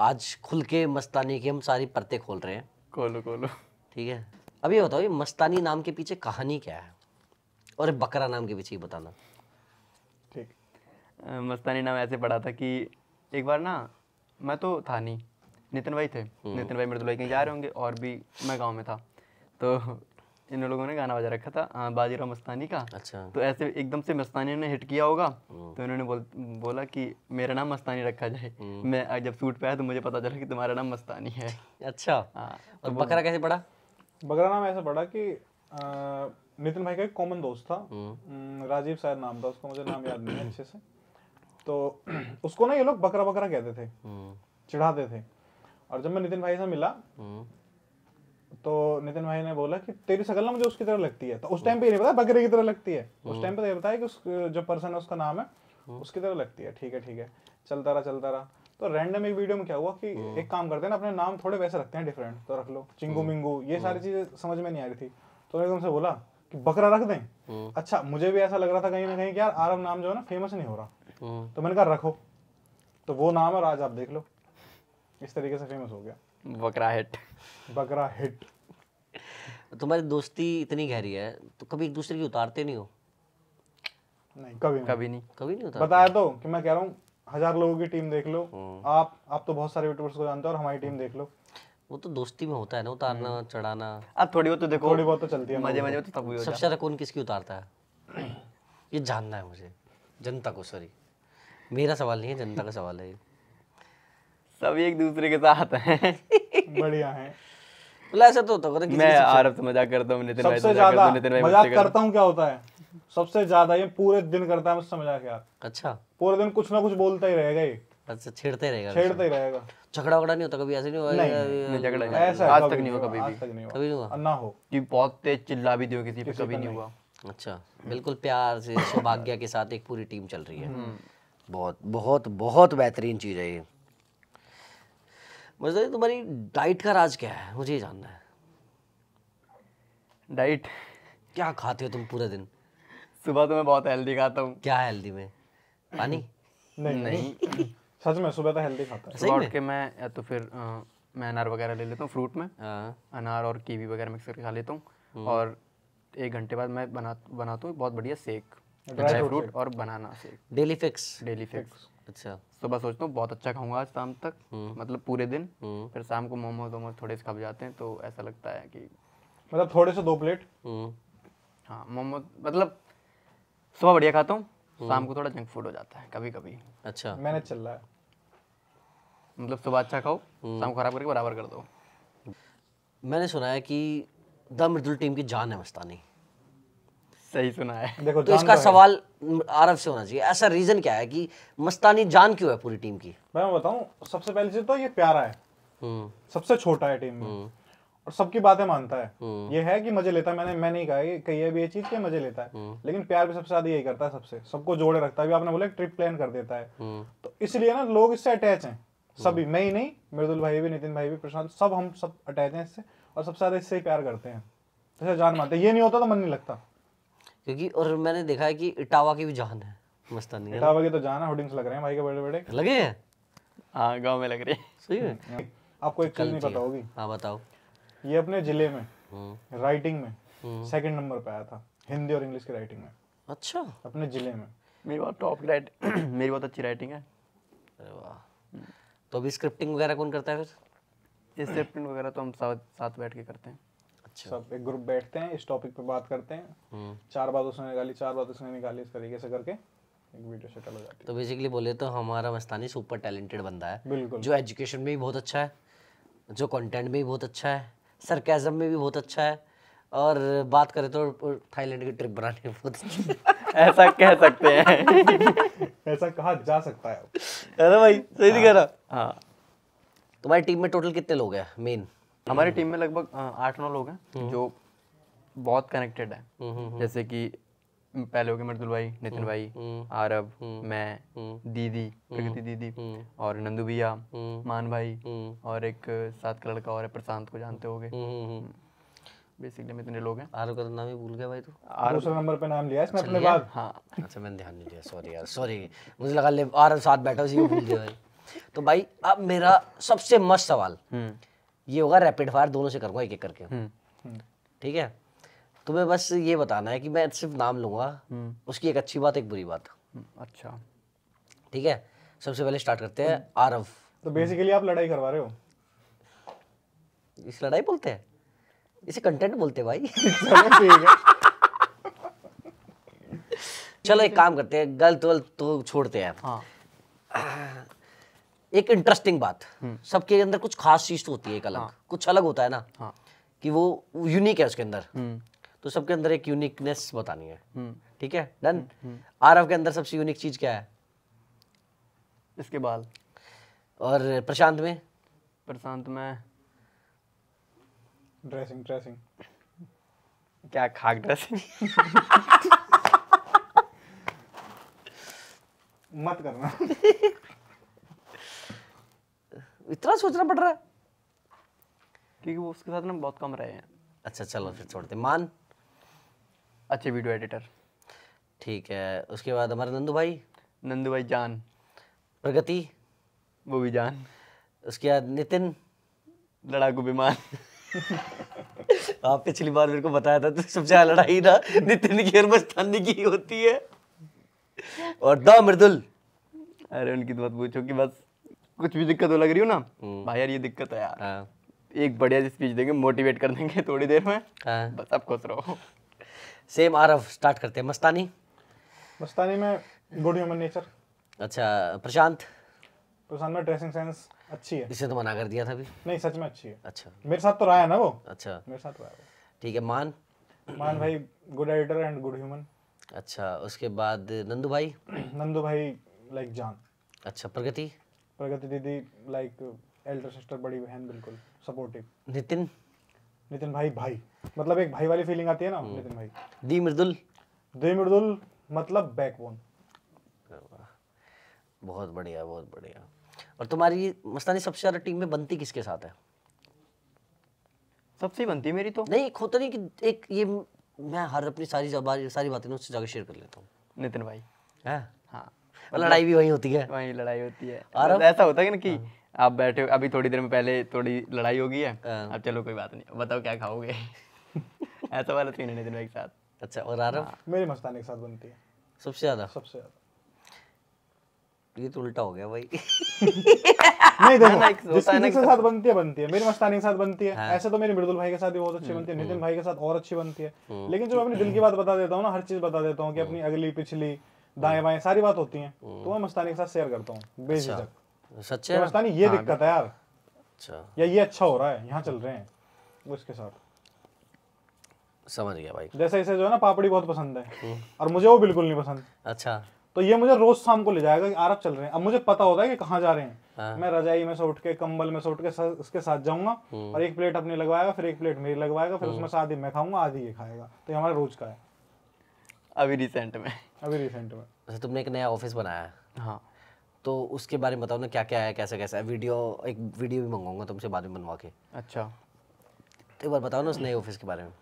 आज खुल के मस्तानी की हम सारी परतें खोल रहे हैं। खोलो खोलो। ठीक है? अब ये बताओ ये मस्तानी नाम के पीछे कहानी क्या है? और बकरा नाम के पीछे ही बताना। ठीक। मस्तानी नाम ऐसे पड़ा था कि एक बार ना मैं तो था नहीं। नितिन भाई थे। नितिन भाई मृदुल भाई कहीं जा रहे होंगे और भी मैं गाँव में था। तो इन लोगों ने गाना बजा रखा था बाजीराव मस्तानी का। अच्छा। तो ऐसे एकदम से मस्तानी ने हिट किया होगा तो इन्होंने बोल बोला कि मेरा नाम मस्तानी रखा जाए। मैं जब सूट पे आया तो मुझे पता चला कि तुम्हारा नाम मस्तानी है। अच्छा। हाँ और बकरा कैसे पड़ा? बगरा नाम ऐसा पड़ा कि नितिन भाई का एक कॉमन दोस्त था। राजीव शायद नाम था उसको मुझे नाम याद नहीं है अच्छे से। तो <clears throat> उसको ना ये लोग बकरा बकरा कहते थे। चिढ़ाते थे। और जब मैं नितिन भाई से मिला तो नितिन भाई ने बोला कि तेरी शकल ना मुझे उसकी तरह लगती है। तो उस टाइम पे ये नहीं पता बकरे की तरह लगती है। उस टाइम पे तो ये बताया कि उस जो पर्सन है उसका नाम है उसकी तरह लगती है। ठीक है ठीक है। चलता रहा चलता रहा। तो रैंडम एक वीडियो में क्या हुआ कि एक काम करते हैं ना अपने नाम थोड़े वैसे रखते हैं डिफरेंट तो रख लो। चिंगू मिंगू ये सारी चीज़ें समझ में नहीं आ रही थी। तो मैं एकदम से बोला कि बकरा रख दें। अच्छा मुझे भी ऐसा लग रहा था कहीं ना कहीं कि यार आरव नाम जो है ना फ़ेमस नहीं हो रहा। तो मैंने कहा रखो। तो वो नाम और आज आप देख लो। इस तरीके से फ़ेमस हो गया। बकरा हिट। बकरा हिट। तुम्हारी दोस्ती इतनी गहरी है तो कभी एक दूसरे की उतारते नहीं हो? नहीं कभी नहीं। कभी नहीं। कभी नहीं उतारते? बताया तो कि मैं कह रहा हूँ हज़ार लोगों की टीम देख लो। हम्म। आप आप तो बहुत सारे यूट्यूबर्स को जानते हो और हमारी टीम देख लो। वो तो दोस्ती में होता है ना उतारना चढ़ाना। अब थोड़ी बहुत तो देखो थोड़ी बहुत तो चलती है मज़े मज़े में तो तब हुई हो सबसे ज़्यादा कौन किसकी उतारता है? ये जानना है मुझे। जनता को सॉरी मेरा सवाल नहीं है जनता का सवाल है ये। सब एक दूसरे के साथ हैं। बढ़िया है। मतलब ऐसा तो होता होगा मैं आरब से मज़ाक करता हूँ नितिन भाई सबसे ज़्यादा नितिन भाई मज़ाक करता हूँ। क्या होता है? सबसे ज़्यादा ये पूरे दिन करता है मुझसे मज़ाक यार। अच्छा। पूरे दिन कुछ ना कुछ बोलता ही रहेगा ये। अच्छा छेड़ते रहेगा छेड़ता ही रहेगा। झगड़ा वगड़ा नहीं होता कभी? ऐसे नहीं हुआ? नहीं, नहीं, झगड़ा नहीं। ऐसा आज तक नहीं हुआ कभी आज भी। तक नहीं हुआ। कभी नहीं हुआ? ना हो। कि बहुत तेज चिल्ला भी दियो किसी पे कभी नहीं हुआ। अच्छा बिल्कुल प्यार से सौभाग्य के साथ एक पूरी टीम चल रही है। बहुत बहुत बहुत बेहतरीन चीज़ है ये। मुझे तुम्हारी डाइट का राज क्या है? मुझे ये जानना है। डाइट? क्या खाते हो तुम पूरे दिन? सुबह तो मैं बहुत हेल्दी खाता हूँ। क्या हेल्दी में? पानी? नहीं नहीं। सच में सुबह तो हेल्दी खाता है। सुबह उठ के मैं या तो फिर अ, मैं अनार वगैरह ले लेता हूँ फ्रूट में। हाँ। अनार और कीवी वगैरह मिक्स करके खा लेता हूँ। और एक घंटे बाद मैं बना बनाता हूँ बहुत बढ़िया सेक ड्राई फ्रूट और banana shake daily fix daily fix अच्छा। सुबह सोचता हूँ बहुत अच्छा खाऊँगा आज शाम तक। मतलब पूरे दिन। हम्म। फिर शाम को मोमोज वोमोज थोड़े से खप जाते हैं तो ऐसा लगता है कि मतलब थोड़े से दो प्लेट। हम्म। हाँ मोमोज मतलब सुबह बढ़िया खाता हूँ शाम को थोड़ा जंक फ़ूड हो जाता है कभी कभी अच्छा। मैंने चल रहा है। मतलब सुबह अच्छा खाओ शाम को खराब करके बराबर कर दो। मैंने सुना है कि द मृदुल टीम की जान है मस्तानी। सही सुना है। देखो तो इसका सवाल आरव से होना चाहिए। ऐसा रीजन क्या है कि मस्तानी जान क्यों है पूरी टीम की? मैं बताऊँ सबसे पहले चीज़ तो ये प्यारा है। हम्म। सबसे छोटा है टीम में। और सबकी बातें मानता है। हम्म। ये है कि मज़े लेता है। मैंने मैं नहीं कहा कही है भी ये चीज़ कि मज़े लेता है। हम्म। लेकिन प्यार भी सबसे ज़्यादा यही करता है सबसे। सबको जोड़े रखता है। अभी आपने बोला ट्रिप प्लान कर देता है। हम्म। तो इसलिए ना लोग इससे अटैच हैं। सभी मैं ही नहीं मृदुल भाई भी नितिन भाई भी प्रशांत सब हम सब अटैच हैं इससे। और सबसे ज़्यादा इससे ही प्यार करते हैं। जैसे जान मानते हैं। ये नहीं होता तो मन नहीं लगता। क्योंकि और मैंने देखा है कि इटावा की भी जान है। मस्तानी इटावा के तो जाना होर्डिंग्स लग रहे हैं भाई के बड़े बड़े लगे हैं? हाँ गाँव में लग रही है। सही में आपको एक चीज़ नहीं पता होगी हाँ बताओ। ये अपने ज़िले में हम्म। राइटिंग में सेकंड नंबर पे आया था हिंदी और इंग्लिश की राइटिंग में। अच्छा। अपने ज़िले में। मेरी बहुत टॉप राइट <clears throat> मेरी बहुत अच्छी राइटिंग है। अरे वाह। तो अभी स्क्रिप्टिंग वगैरह कौन करता है फिर? प्रिंट वगैरह तो हम साथ साथ बैठ के करते हैं। अच्छा। सब एक ग्रुप बैठते हैं इस टॉपिक पे बात करते हैं। हम्म। चार बात उसने निकाली चार बात उसने निकाली इस तरीके से करके एक वीडियो सेटल हो जाती तो बेसिकली बोले तो हमारा मस्तानी सुपर टैलेंटेड बंदा है है बिल्कुल। जो एजुकेशन में भी बहुत अच्छा है जो कंटेंट में भी बहुत अच्छा है सरकाजम में भी बहुत अच्छा है और बात करें तो थाईलैंड की ट्रिप बनाने में बहुत अच्छी <laughs> ऐसा कह सकते हैं। <laughs> ऐसा कहा जा सकता है। अरे भाई सही नहीं कह रहा। हाँ। तुम्हारी टीम में टोटल कितने लोग हैं मेन हमारी टीम में लगभग आठ नौ लोग हैं जो बहुत कनेक्टेड है। जैसे कि पहले हो गए मृदुल भाई नितिन भाई आरब मैं दीदी प्रगति दीदी और नंदू भैया मान भाई और एक सात का लड़का और है प्रशांत को जानते होगे। बेसिकली हम इतने लोग हैं। आरव का तो नाम ही भूल गया भाई तू। दूसरे नंबर पे नाम लिया इसने अपने बाद। हाँ। अच्छा मैंने ध्यान नहीं दिया सॉरी यार सॉरी मुझे लगा ले आरव साथ बैठा उसी को भूल गया भाई। तो भाई अब मेरा सबसे मस्त सवाल। हम्म। ये होगा रैपिड फायर दोनों से करूँगा एक एक करके। हम्म। ठीक है? तुम्हें बस ये बताना है कि मैं सिर्फ़ नाम लूँगा हम्म। उसकी एक अच्छी बात एक बुरी बात। हम्म, अच्छा। ठीक है? सबसे पहले स्टार्ट करते हैं आरव। तो बेसिकली आप लड़ाई करवा रहे हो? इस लड़ाई बोलते हैं? इसे कंटेंट बोलते हैं भाई। <laughs> चलो ठीक है। चलो एक काम करते हैं गलत वलत तो छोड़ते हैं। हाँ। एक इंटरेस्टिंग बात। सबके अंदर कुछ खास चीज़ तो होती है एक अलग। हाँ। कुछ अलग होता है ना हाँ। कि वो यूनिक है उसके अंदर। हम्म। तो सबके अंदर एक यूनिकनेस बतानी है। हम्म। ठीक है? डन आरव के अंदर सबसे यूनिक चीज़ क्या है? इसके बाद। और प्रशांत में? प्रशांत में। ड्रेसिंग ड्रेसिंग क्या खाक ड्रेसिंग <laughs> मत करना। <laughs> इतना सोचना पड़ रहा है। क्योंकि वो उसके साथ ना बहुत कम रहे हैं। अच्छा चलो फिर छोड़ते मान। अच्छे वीडियो एडिटर ठीक है उसके बाद हमारे नंदू भाई। नंदू भाई जान। प्रगति। वो भी जान। उसके बाद नितिन। लड़ाकू विमान। <laughs> आप पिछली बार मेरे को बताया था तो सबसे ज़्यादा लड़ाई ना नितिन की और मस्तानी की होती है। और दो मृदुल। अरे उनकी तो मत पूछो कि बस कुछ भी दिक्कत हो लग रही हो ना भाई यार ये दिक्कत है यार। हाँ। एक बढ़िया स्पीच देंगे मोटिवेट कर देंगे थोड़ी देर में। हाँ। बस अब खुश रहो। सेम आरव स्टार्ट करते हैं। मस्तानी? मस्तानी में गुड ह्यूमन नेचर अच्छा प्रशांत? प्रशांत में ड्रेसिंग सेंस अच्छी है। इसे तो मना कर दिया था अभी। नहीं सच में अच्छी है। अच्छा। मेरे साथ तो रहा है ना वो? अच्छा। मेरे साथ रहा है ठीक है मान? मान भाई good editor and good human अच्छा उसके बाद नंदू भाई? <clears throat> नंदू भाई लाइक जान। अच्छा प्रगति? प्रगति दीदी लाइक एल्डर सिस्टर बड़ी बहन बिल्कुल सपोर्टिव नितिन? नितिन भाई भाई। मतलब एक भाई वाली फीलिंग आती है ना नितिन भाई। दी मृदुल? दे मृदुल मतलब बैकबोन बहुत बढ़िया बहुत बढ़िया। और तुम्हारी मस्तानी सबसे ज़्यादा टीम में बनती किसके साथ है? सबसे बनती है मेरी तो। नहीं होता नहीं कि एक ये मैं हर अपनी सारी सारी बातें उससे जाकर शेयर कर लेता हूँ। नितिन भाई। है? हाँ। लड़ाई भी वही होती है। वही लड़ाई होती है। आरव? बस ऐसा होता है ना कि आप बैठे अभी थोड़ी देर में पहले थोड़ी लड़ाई होगी है हाँ। अब चलो कोई बात नहीं बताओ क्या खाओगे? <laughs> ऐसा वाला सीन है नितिन भाई के साथ। अच्छा और आरव मेरी मस्तानी के साथ बनती है। सबसे ज़्यादा? सबसे ज़्यादा। ये तो उल्टा हो गया भाई। <laughs> नहीं देखो है जिसकी जिसके साथ। बनती है बनती है। मेरी मस्तानी के साथ बनती है। ऐसे तो मेरी मृदुल भाई के साथ भी बहुत अच्छी बनती है। नितिन भाई के साथ और अच्छी बनती है। लेकिन जो मैं अपने दिल की बात बता देता हूँ ना हर चीज़ बता देता हूँ कि अपनी अगली पिछली दाएँ बाएँ सारी बात होती है। तो मैं मस्तानी के साथ शेयर करता हूँ बेझिझक। सच कि मस्तानी ये दिक्कत है यार। अच्छा। या ये अच्छा हो रहा है यहाँ चल रहे हैं वो इसके साथ। समझ गया भाई। जैसे इसे जो है ना पापड़ी बहुत पसंद है। और मुझे वो बिल्कुल नहीं पसंद। अच्छा। तो ये मुझे रोज शाम को ले जाएगा कि आरब चल रहे हैं। अब मुझे पता होता है कि कहाँ जा रहे हैं। हाँ। मैं रजाई में से उठ के कंबल में से उठ के सा- उसके साथ जाऊँगा। और एक प्लेट अपनी लगवाएगा फिर एक प्लेट मेरी लगवाएगा फिर उसमें से आधी मैं खाऊँगा आधी ये खाएगा। तो ये हमारा रोज का है। अभी रिसेंट में। अभी रिसेंट में। अच्छा तुमने एक नया ऑफ़िस बनाया। है। हाँ तो उसके बारे में बताओ ना क्या क्या है कैसा कैसा है? वीडियो एक वीडियो भी मंगवाऊँगा तुमसे बाद में बनवा के। अच्छा। तो एक बार बताओ ना उस नए ऑफ़िस के बारे में।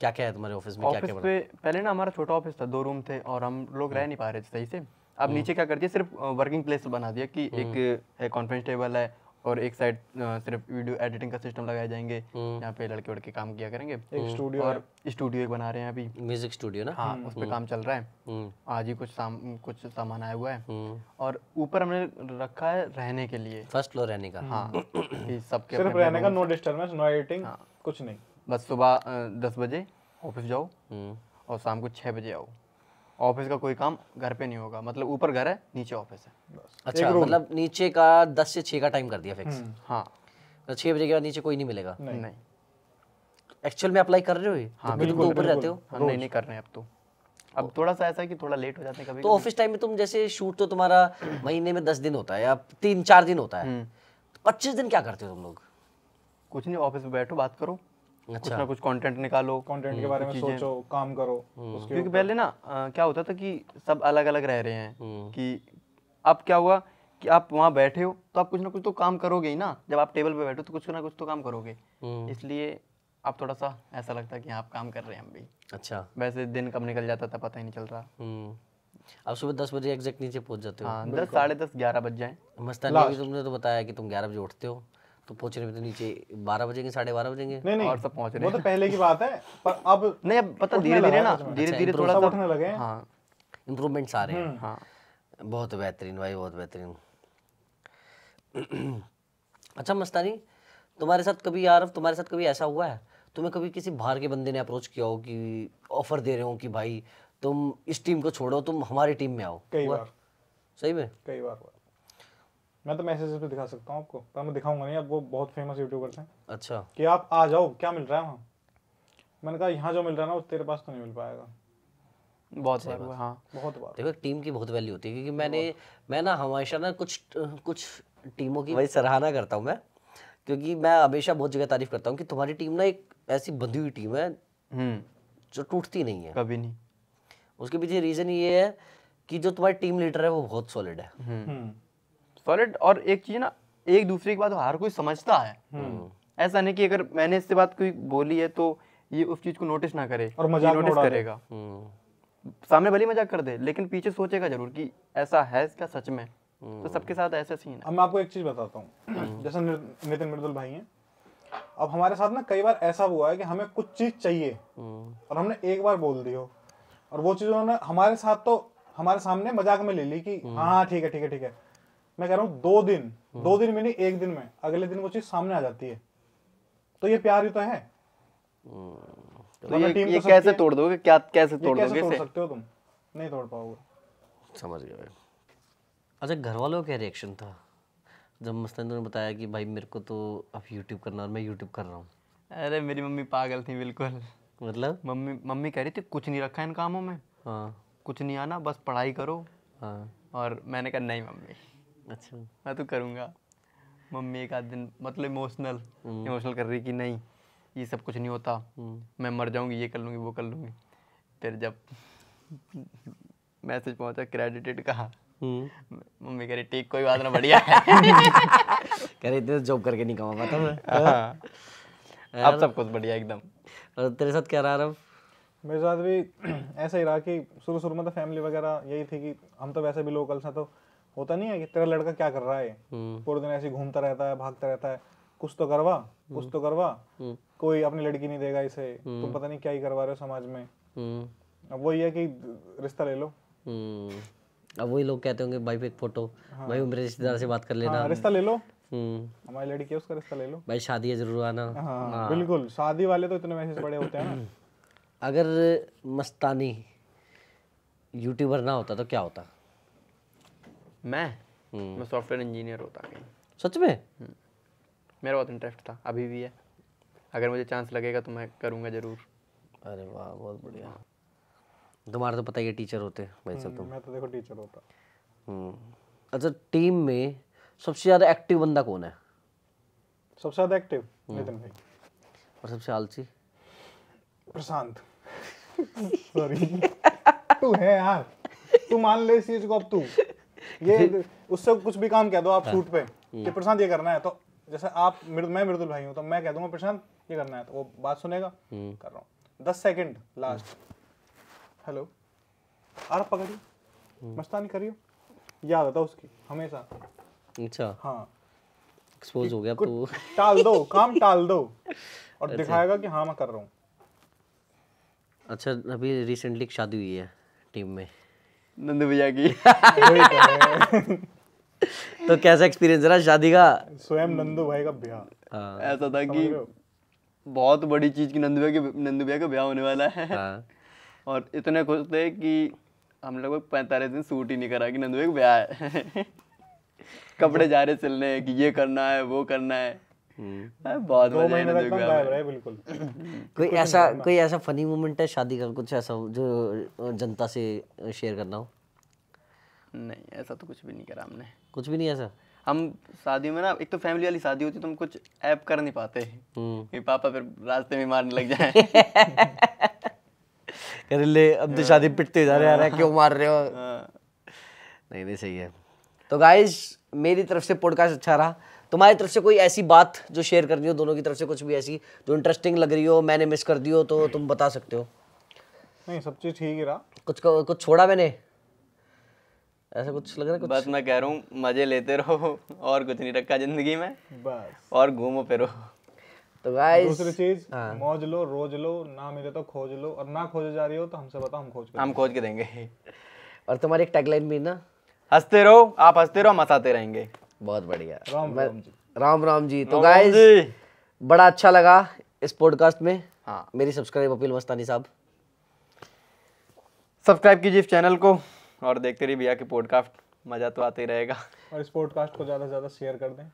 क्या क्या है तुम्हारे ऑफ़िस में क्या ऑफ़िस क्या पे पहले ना हमारा छोटा ऑफ़िस था दो रूम थे और हम लोग रह नहीं पा रहे थे सही से। अब नीचे क्या कर दिया सिर्फ़ वर्किंग प्लेस बना दिया कि एक कॉन्फ्रेंस टेबल है और एक साइड सिर्फ़ वीडियो एडिटिंग का सिस्टम लगाए जाएँगे। यहाँ पे लड़के वड़के काम किया करेंगे। एक स्टूडियो और स्टूडियो एक बना रहे हैं अभी। म्यूज़िक स्टूडियो ना? हाँ उस पर काम चल रहा है। हम्म। आज ही कुछ साम कुछ सामान आया हुआ है। हम्म। और ऊपर हमने रखा है रहने के लिए। फ़र्स्ट फ्लोर रहने का। हाँ सबके सिर्फ़ रहने का नो डिस्टर्बेंस नो एडिटिंग कुछ नहीं। बस सुबह दस बजे ऑफ़िस जाओ। हम्म। और शाम को छः बजे आओ। ऑफ़िस का कोई काम घर पे नहीं होगा मतलब ऊपर घर है नीचे ऑफ़िस है। अच्छा मतलब नीचे का दस से छः का टाइम कर दिया फिक्स हाँ। तो छः बजे के बाद नीचे कोई नहीं मिलेगा? नहीं। एक्चुअल में अप्लाई कर रहे हो ये? हाँ, तुम तो ऊपर रहते हो हाँ? नहीं नहीं कर रहे हैं अब तो। अब थोड़ा सा ऐसा है कि थोड़ा लेट हो जाते हैं कभी तो ऑफ़िस टाइम में तुम जैसे शूट तो तुम्हारा महीने में दस दिन होता है या तीन चार दिन होता है? तो पच्चीस दिन क्या करते हो तुम लोग? कुछ नहीं ऑफ़िस में बैठो बात करो। कुछ अच्छा। ना कुछ कंटेंट निकालो कंटेंट के बारे में सोचो काम करो उसके क्योंकि पहले ना अ, क्या होता था कि सब अलग अलग रह रहे हैं हम्म। कि अब क्या हुआ कि आप वहाँ बैठे हो तो आप कुछ ना कुछ तो काम करोगे ही ना। जब आप टेबल पे बैठो तो कुछ ना कुछ तो काम करोगे। हम्म। इसलिए आप थोड़ा सा ऐसा लगता है कि हाँ, आप काम कर रहे हैं हम भी अच्छा। वैसे दिन कब निकल जाता था पता ही नहीं चल रहा। हम्म। अब सुबह दस बजे एग्जैक्ट नीचे पहुँच जाते हो। हाँ दस साढ़े दस ग्यारह बज जाए। मस्तानी अभी तुमने तो बताया कि तुम ग्यारह बजे उठते हो। तो पहुँचने में तो नीचे बारह बजेंगे साढ़े बारह बजेंगे? नहीं नहीं और सब पहुँच रहे वो तो पहले की बात है पर अब नहीं अब पता धीरे धीरे ना धीरे धीरे थोड़ा सा उठने लगे हाँ। इम्प्रूवमेंट्स आ रहे हैं। हाँ बहुत बेहतरीन भाई बहुत बेहतरीन। अच्छा मस्तानी तुम्हारे साथ कभी यार तुम्हारे साथ कभी ऐसा हुआ है? तुम्हें कभी किसी बाहर के बंदे ने अप्रोच किया हो कि ऑफ़र दे रहे हो कि भाई तुम इस टीम को छोड़ो तुम हमारी टीम में आओ? कई बार। सही में? कई बार हुआ। मैं तो मैसेज पे दिखा सकता हूँ आपको। पर मैं दिखाऊँगा नहीं अब वो बहुत फ़ेमस यूट्यूबर्स हैं अच्छा। कि आप आ जाओ क्या मिल रहा है वहाँ? मैंने कहा यहाँ जो मिल रहा है ना वो तेरे पास तो नहीं मिल पाएगा। बहुत बार हाँ। बहुत बार। देखो टीम की बहुत वैल्यू होती है क्योंकि मैंने मैं ना हमेशा ना कुछ कुछ टीमों की वही सराहना करता हूँ मैं क्योंकि मैं हमेशा बहुत जगह तारीफ़ करता हूँ कि तुम्हारी टीम ना एक ऐसी बंधी हुई टीम है हम्म। जो टूटती नहीं है। कभी नहीं। उसके पीछे रीजन ये है कि जो तुम्हारी टीम लीडर है वो बहुत सॉलिड है। हम्म। सॉलिड और एक चीज़ ना एक दूसरे की बात हर कोई समझता है। ऐसा नहीं कि अगर मैंने इससे बात कोई बोली है तो ये उस चीज़ को नोटिस ना करे और मज़ाक नोटिस करेगा। हम्म, सामने भले मज़ाक कर दे लेकिन पीछे सोचेगा ज़रूर कि ऐसा है इसका सच में। तो सबके साथ ऐसा सीन है। अब मैं आपको एक चीज़ बताता हूँ। जैसे नितिन मृदुल भाई हैं। अब हमारे साथ ना कई बार ऐसा हुआ है कि हमें कुछ चीज़ चाहिए हम्म, और हमने एक बार बोल दी हो। और वो चीज़ उन्होंने हमारे साथ तो हमारे सामने मज़ाक में ले ली कि हाँ हाँ ठीक है ठीक है ठीक है। मैं कह रहा हूँ दो दिन। दो दिन में नहीं एक दिन में। अगले दिन वो चीज़ सामने आ जाती है। तो ये प्यार ही तो है। तो ये, टीम ये तो कैसे तोड़ दोगे? क्या कैसे तोड़ कैसे दोगे तोड़ सकते हो तुम? नहीं तोड़ पाओगे। समझ गया भाई। अच्छा घर वालों का रिएक्शन था? जब मस्तानी ने बताया कि भाई मेरे को तो अब यूट्यूब करना और मैं यूट्यूब कर रहा हूँ। अरे मेरी मम्मी पागल थी बिल्कुल। मतलब? मम्मी मम्मी कह रही थी कुछ नहीं रखा इन कामों में। हाँ। कुछ नहीं आना बस पढ़ाई करो। हाँ। और मैंने कहा नहीं मम्मी। अच्छा। मैं तो करूँगा। मम्मी एक आध दिन मतलब इमोशनल इमोशनल कर रही कि नहीं ये सब कुछ नहीं होता। मैं मर जाऊँगी ये कर लूँगी वो कर लूँगी। फिर जब मैसेज पहुँचा क्रेडिटेड कहा। हम्म। मम्मी कह रही ठीक कोई बात ना बढ़िया है। <laughs> कह रहे इतने जॉब करके नहीं कमा पाता मैं। हाँ। अब सब कुछ बढ़िया एकदम। और तेरे साथ क्या रहा रब? मेरे साथ भी <clears throat> ऐसा ही रहा कि शुरू शुरू में तो फैमिली वगैरह यही थी कि हम तो वैसे भी लोकल्स हैं तो होता नहीं है कि तेरा लड़का क्या कर रहा है? हम्म। पूरे दिन ऐसे घूमता रहता है भागता रहता है। कुछ तो करवा कुछ तो करवा। हम्म। कोई अपनी लड़की नहीं देगा इसे। तुम पता नहीं क्या ही करवा रहे हो समाज में। हम्म। अब वही है कि रिश्ता ले लो। हम्म। अब वही लोग कहते होंगे भाई पे एक फ़ोटो भाई मेरे रिश्तेदार से बात कर लेना। हाँ रिश्ता ले लो। हम्म। हमारी लड़की है उसका रिश्ता ले लो। भाई शादी है ज़रूर आना। हाँ बिल्कुल। शादी वाले तो इतने मैसेज बड़े होते हैं <clears throat> अगर मस्तानी यूट्यूबर ना होता तो क्या होता? मैं? मैं सॉफ्टवेयर इंजीनियर होता कहीं। सच में? मेरा बहुत इंटरेस्ट था अभी भी है। अगर मुझे चांस लगेगा तो मैं करूँगा ज़रूर। अरे वाह बहुत बढ़िया। तुम्हारा तो पता ही है टीचर होते भाई सब तुम। मैं तो देखो टीचर होता। हम्म। अच्छा टीम में सबसे ज़्यादा एक्टिव बंदा कौन है? सबसे ज़्यादा एक्टिव नितिन भाई। और सबसे आलसी? प्रशांत। <laughs> सॉरी तू है यार। तू मान ले इस चीज़ को अब तू। ये <laughs> उससे कुछ भी काम कह दो आप शूट पे कि प्रशांत ये करना है तो जैसे आप मृद- मैं मृदुल भाई हूँ तो मैं कह दूँगा प्रशांत ये करना है। तो वो बात सुनेगा कर रहा हूँ। दस सेकंड लास्ट हेलो आर पकड़िए मस्तानी करियो। याद आता उसकी हमेशा। अच्छा। हाँ। एक्सपोज हो गया तो टाल दो काम टाल दो। <laughs> और दिखाएगा कि हाँ मैं कर रहा हूँ। अच्छा अभी रिसेंटली शादी हुई है टीम में। नंदू भैया की। तो <laughs> तो कैसा एक्सपीरियंस रहा? शादी का? स्वयं नंदू भाई का ब्याह। हाँ। ऐसा था कि बहुत बड़ी चीज़ की नंदू भैया के नंदू भैया का ब्याह होने वाला है। हाँ। और इतने खुश थे कि हम लोग पैंतालीस दिन सूट ही नहीं करा कि नंदू भैया का ब्याह है। <laughs> कपड़े जा रहे सिलने कि ये करना है वो करना है। बहुत दो महीने तक गायब रहे बिल्कुल। कोई ऐसा कोई ऐसा फनी मोमेंट है शादी का कुछ ऐसा जो जनता से शेयर करना हो? नहीं ऐसा तो कुछ भी नहीं करा हमने। कुछ भी नहीं ऐसा? हम शादियों में ना एक तो फैमिली वाली शादी होती है तो हम कुछ ऐप कर नहीं पाते। हम्म। कि पापा फिर रास्ते में मारने लग जाए। <laughs> कह ले अब तो शादी पिटते जा रहे यार क्यों मार रहे हो? हाँ। नहीं नहीं सही है। तो गाइज़ मेरी तरफ़ से पॉडकास्ट अच्छा रहा। तुम्हारी तरफ़ से कोई ऐसी बात जो शेयर करनी हो दोनों की तरफ़ से कुछ भी ऐसी जो इंटरेस्टिंग लग रही हो मैंने मिस कर दी हो तो तुम बता सकते हो। नहीं सब चीज़ ठीक ही रहा। कुछ कुछ छोड़ा मैंने? ऐसा कुछ लग रहा है कुछ? बस मैं कह रहा हूँ मज़े लेते रहो और कुछ नहीं रखा ज़िंदगी में बस। और घूमो फिरो। तो गाइस दूसरी चीज़ हाँ। मौज लो रोज लो ना मिले तो खोज लो और ना खोजे जा रही हो तो हमसे बताओ हम खोज हम खोज के देंगे। और तुम्हारी एक टैगलाइन भी ना? हँसते रहो आप हँसते रहो हम हंसाते रहेंगे। बहुत बढ़िया। राम राम जी। राम राम जी। तो गाइस बड़ा अच्छा लगा इस पॉडकास्ट में। हाँ। मेरी सब्सक्राइब अपील मस्तानी साहब। सब्सक्राइब कीजिए इस चैनल को और देखते रहिए भैया की पॉडकास्ट मज़ा तो आते ही रहेगा। और इस पॉडकास्ट को ज़्यादा से ज़्यादा शेयर कर दें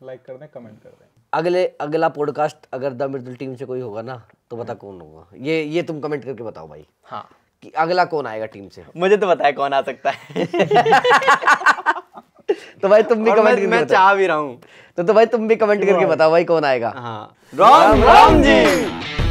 लाइक कर दें कमेंट कर दें। अगले अगला पॉडकास्ट अगर द मिर्दुल टीम से कोई होगा ना तो बता कौन होगा। ये ये तुम कमेंट करके बताओ भाई हाँ। कि अगला कौन आएगा टीम से? मुझे तो बताया कौन आ सकता है। <laughs> <laughs> तो भाई तुम भी कमेंट मैं, मैं चाह भी रहा हूँ। तो तो भाई तुम भी कमेंट करके बताओ भाई कौन आएगा। हाँ। राम राम जी।